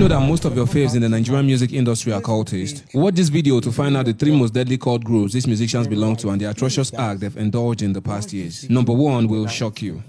know that most of your faves in the Nigerian music industry are cultists? Watch this video to find out the three most deadly cult groups these musicians belong to and the atrocious act they've indulged in the past years. Number one will shock you.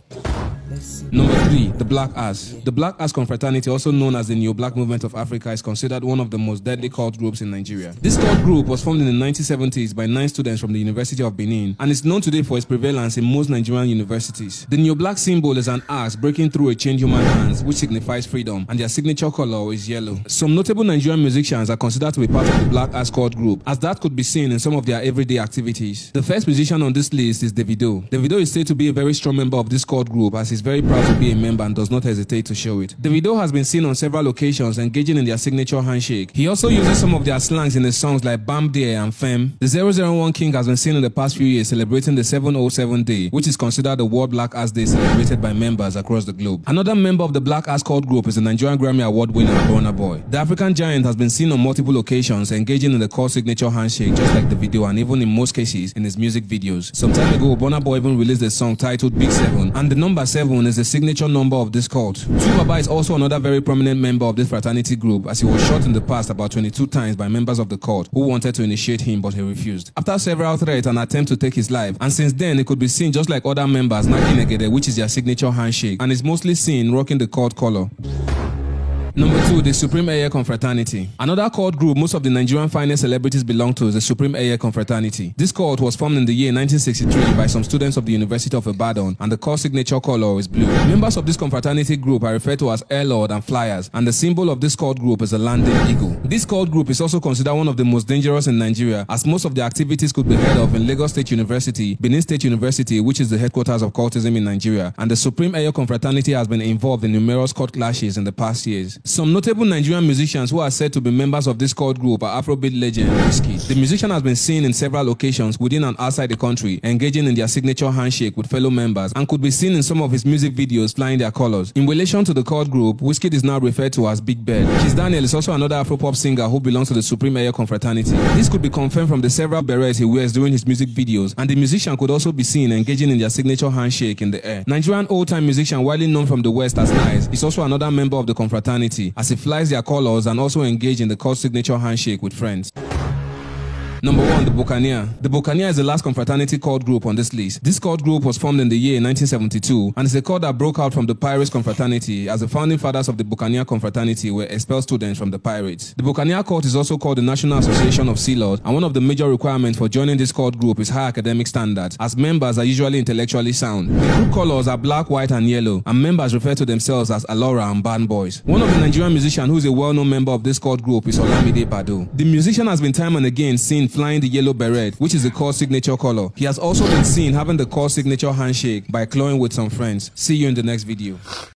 Number three, the Black Axe. The Black Axe Confraternity, also known as the Neo Black Movement of Africa, is considered one of the most deadly cult groups in Nigeria. This cult group was formed in the 1970s by nine students from the University of Benin and is known today for its prevalence in most Nigerian universities. The Neo Black symbol is an axe breaking through a chained human hands, which signifies freedom, and their signature color is yellow. Some notable Nigerian musicians are considered to be part of the Black Axe cult group, as that could be seen in some of their everyday activities. The first musician on this list is Davido. Davido is said to be a very strong member of this cult group, as he's very proud to be a member and does not hesitate to show it. Davido has been seen on several occasions engaging in their signature handshake. He also uses some of their slangs in his songs like Bam Dear and Fem. The 001 King has been seen in the past few years celebrating the 707 Day, which is considered the World Black Axe Day celebrated by members across the globe. Another member of the Black Axe Cult group is the Nigerian Grammy Award winner Burna Boy. The African giant has been seen on multiple occasions engaging in the cult signature handshake just like the video and even in most cases in his music videos. Some time ago, Burna Boy even released a song titled Big Seven, and the number 7 is the signature number of this cult. Tubaba is also another very prominent member of this fraternity group as he was shot in the past about 22 times by members of the cult who wanted to initiate him but he refused. After several threats and attempts to take his life, and since then it could be seen just like other members knocking Negede which is their signature handshake and is mostly seen rocking the cult color. Number two, the Supreme Air Confraternity. Another cult group most of the Nigerian finest celebrities belong to is the Supreme Air Confraternity. This cult was formed in the year 1963 by some students of the University of Ibadan, and the cult signature color is blue. Members of this confraternity group are referred to as Air Lord and Flyers, and the symbol of this cult group is a landing eagle. This cult group is also considered one of the most dangerous in Nigeria, as most of the activities could be heard of in Lagos State University, Benin State University, which is the headquarters of cultism in Nigeria, and the Supreme Air Confraternity has been involved in numerous cult clashes in the past years. Some notable Nigerian musicians who are said to be members of this cult group are Afrobeat legend Wizkid. The musician has been seen in several locations within and outside the country, engaging in their signature handshake with fellow members, and could be seen in some of his music videos flying their colors. In relation to the cult group, Wizkid is now referred to as Big Bird. Kiss Daniel is also another Afropop singer who belongs to the Supreme Air Confraternity. This could be confirmed from the several berets he wears during his music videos, and the musician could also be seen engaging in their signature handshake in the air. Nigerian old-time musician widely known from the West as Nice is also another member of the confraternity, as he flies their colors and also engage in the cult signature handshake with friends. Number one, the Buccaneer. The Buccaneer is the last confraternity cult group on this list. This cult group was formed in the year 1972 and is a cult that broke out from the Pirates confraternity as the founding fathers of the Buccaneer confraternity were expelled students from the Pirates. The Buccaneer cult is also called the National Association of Sea Lords and one of the major requirements for joining this cult group is high academic standards as members are usually intellectually sound. The group colors are black, white and yellow and members refer to themselves as Alora and Band Boys. One of the Nigerian musicians who is a well-known member of this cult group is Olamide Baddo. The musician has been time and again seen flying the yellow beret, which is the core signature color. He has also been seen having the core signature handshake by clawing with some friends. See you in the next video.